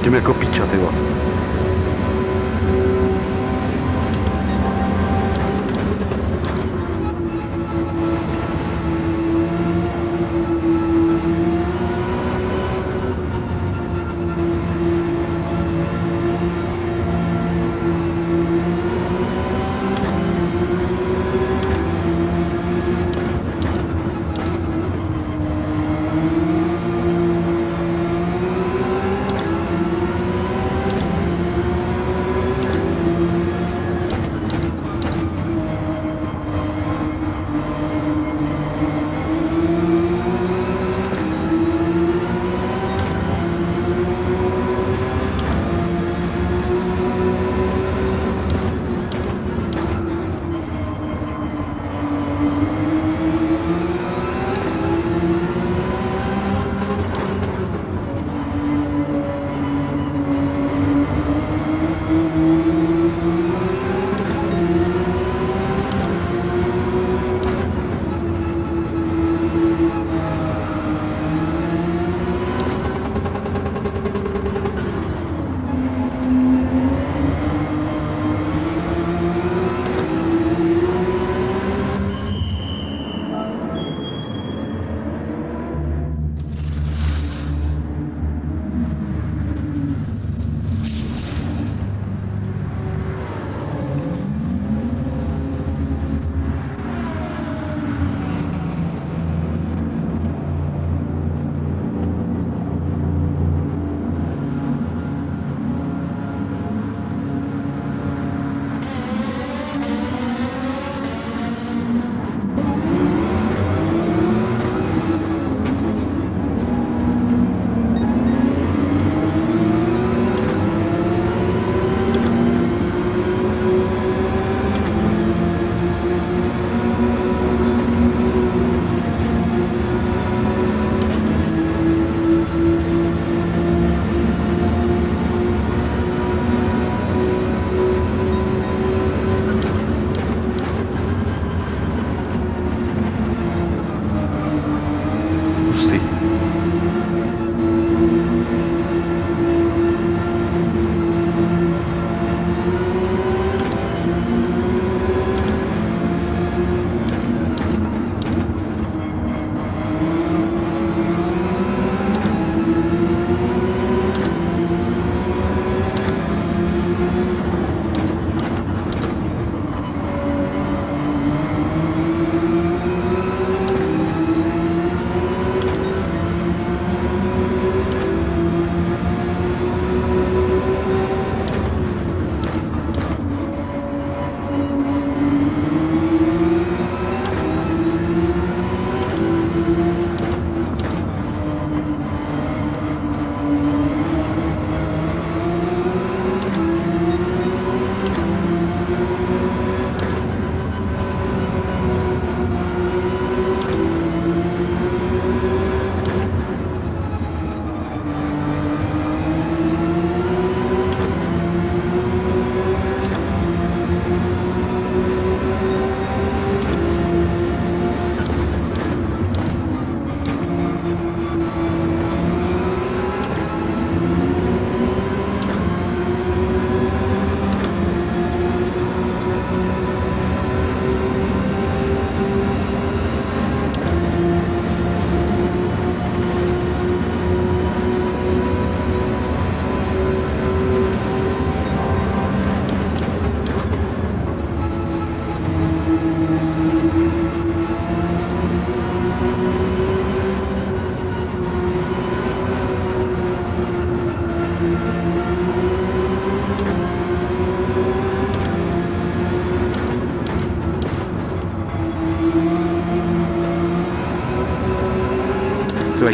Jezdím jako píča, ty vole.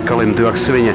Kalim, ty jak svině.